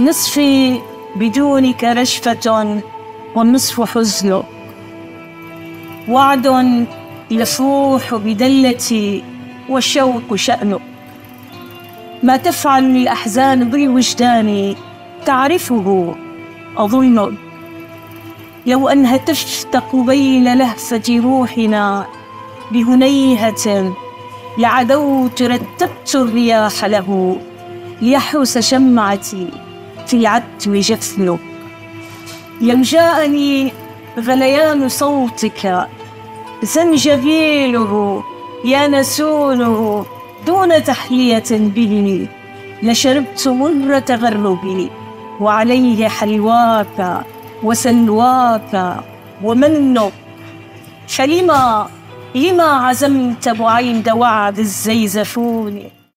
نصفي بدونك رشفة والنصف حزن. وعد يفوح بدلتي والشوق شأن. ما تفعل الأحزان بالوجدان تعرفه أظن. لو أن هتفت قبيل لهفة روحنا بهنيهة لعدوت رتبت الرياح له. ليحوس شمعتي جفن لم جاءني غليان صوتك. زنجبيله يا نسونه دون تحلية به لشربت مر تغربي وعليه حلواك وسلواك ومن. فلما لما عزمت بعيد وعد الزيزفون؟